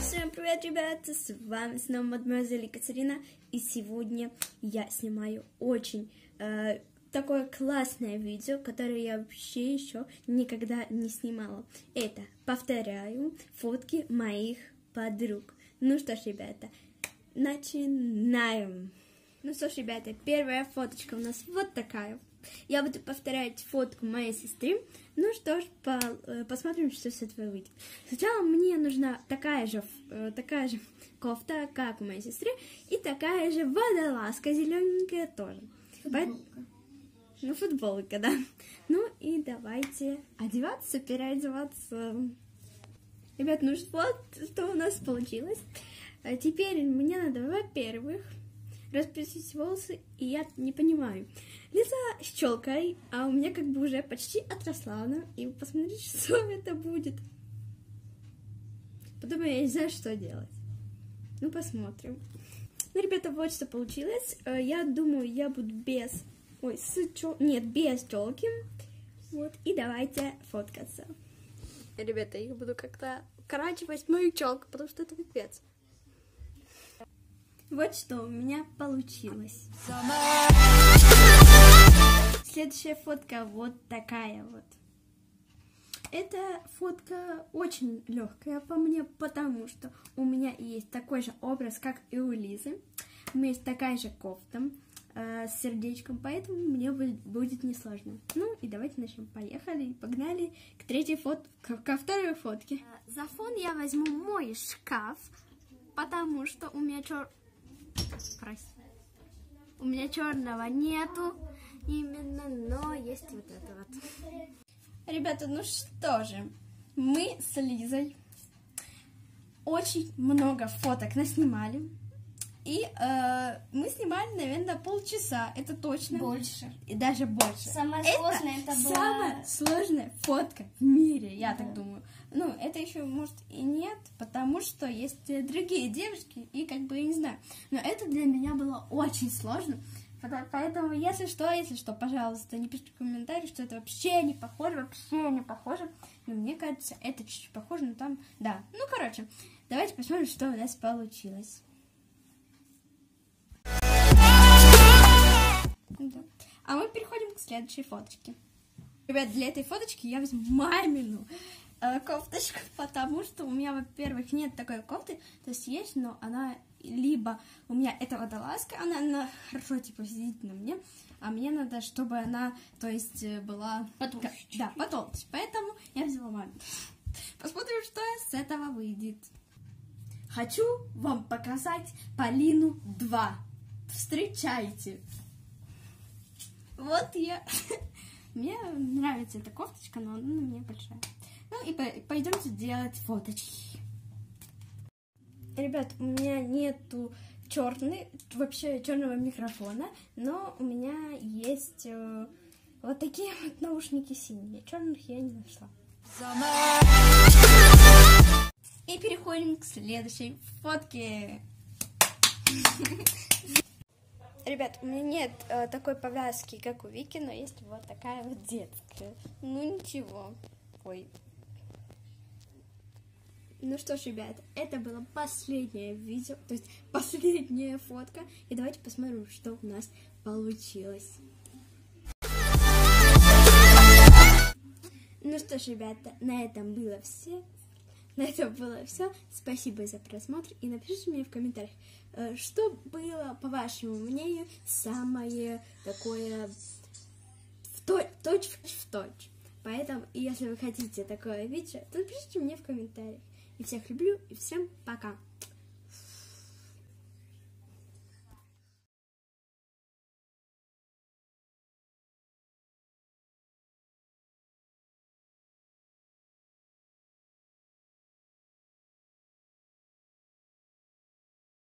Всем привет, ребята! С вами снова мадемуазель Екатерина, и сегодня я снимаю очень э, такое классное видео, которое я вообще еще никогда не снимала. Это, повторяю, фотки моих подруг. Ну что ж, ребята, начинаем! Ну что ж, ребята, первая фоточка у нас вот такая. Я буду повторять фотку моей сестры. Ну что ж, по- э, посмотрим, что с этого выйдет. Сначала мне нужна такая же, э, такая же кофта, как у моей сестры, и такая же водолазка зелененькая тоже. Поэт- Ну, футболка, да. Ну и давайте одеваться, переодеваться. Ребят, ну вот, что у нас получилось. А Теперь мне надо, во-первых, распустить волосы, и я не понимаю. Лица с челкой, а у меня как бы уже почти отросла она, и посмотрите, что это будет. Потом я не знаю, что делать. Ну, посмотрим. Ну, ребята, вот что получилось. Э, Я думаю, я буду без... Ой, с чел... Нет, без челки. Вот, и давайте фоткаться. Ребята, я буду как-то укорачивать мою челку, потому что это пипец. Вот что у меня получилось. Следующая фотка вот такая вот. Эта фотка очень легкая по мне, потому что у меня есть такой же образ, как и у Лизы. У меня есть такая же кофта э, с сердечком, поэтому мне бу- будет несложно. Ну и давайте начнем. Поехали, погнали к третьей фото, ко, ко второй фотке. Э, За фон я возьму мой шкаф, потому что у меня чер... Прости. У меня черного нету именно, но есть вот это вот. Ребята, ну что же, мы с Лизой очень много фоток наснимали. И э, мы снимали, наверное, полчаса, это точно. Больше. И даже больше. Самое сложное это была- самая сложная фотка в мире, я так думаю. Ну, это еще, может, и нет, потому что есть другие девушки, и как бы я не знаю. Но это для меня было очень сложно. Поэтому, если что, если что, пожалуйста, не пишите комментарии, что это вообще не похоже, вообще не похоже. Но мне кажется, это чуть-чуть похоже, но там, да. Ну, короче, давайте посмотрим, что у нас получилось. Да. А мы переходим к следующей фоточке. Ребят, для этой фоточки я возьму мамину э, кофточку, потому что у меня, во-первых, нет такой кофты, то есть есть, но она либо у меня это водолазка, она, она хорошо, типа, сидит на мне, а мне надо, чтобы она, то есть, э, была... Потолще Да, потолще, поэтому я взяла мамину. Посмотрим, что с этого выйдет. Хочу вам показать Полину 2. Встречайте! Вот я. Мне нравится эта кофточка, но она на мне большая. Ну и по- пойдемте делать фоточки. Ребят, у меня нету черный, вообще черного микрофона, но у меня есть э, вот такие вот наушники синие. Черных я не нашла. И переходим к следующей фотке. Ребят, у меня нет э, такой повязки, как у Вики, но есть вот такая вот детская. Ну ничего. Ой. Ну что ж, ребят, это было последнее видео, то есть последняя фотка. И давайте посмотрим, что у нас получилось. Ну что ж, ребята, на этом было все. На этом было все. Спасибо за просмотр. И напишите мне в комментариях, э, что было, по вашему мнению, самое такое в то- точь в точь. Поэтому, если вы хотите такое видео, то напишите мне в комментариях. И всех люблю, и всем пока.